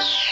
you